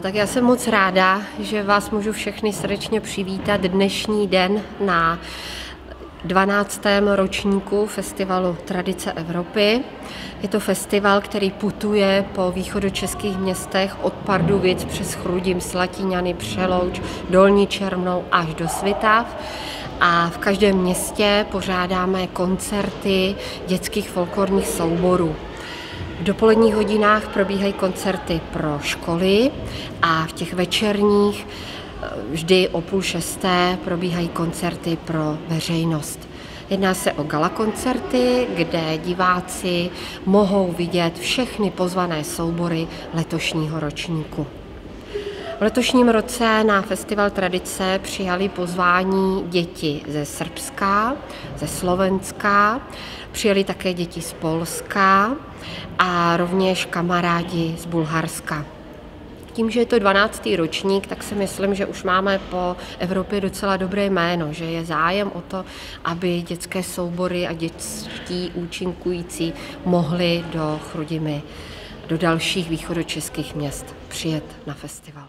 Tak já jsem moc ráda, že vás můžu všechny srdečně přivítat dnešní den na 12. ročníku festivalu Tradice Evropy. Je to festival, který putuje po východočeských městech od Pardubic přes Chrudim, Slatiňany, Přelouč, Dolní Čermnou až do Svitav. A v každém městě pořádáme koncerty dětských folklorních souborů. V dopoledních hodinách probíhají koncerty pro školy a v těch večerních eh, vždy o půl šesté probíhají koncerty pro veřejnost. Jedná se o gala koncerty, kde diváci mohou vidět všechny pozvané soubory letošního ročníku. V letošním roce na Festival Tradice přijali pozvání děti ze Srbska, ze Slovenska, přijeli také děti z Polska a rovněž kamarádi z Bulharska. Tím, že je to 12. ročník, tak si myslím, že už máme po Evropě docela dobré jméno, že je zájem o to, aby dětské soubory a dětští účinkující mohli do Chrudimy, do dalších východočeských měst přijet na festival.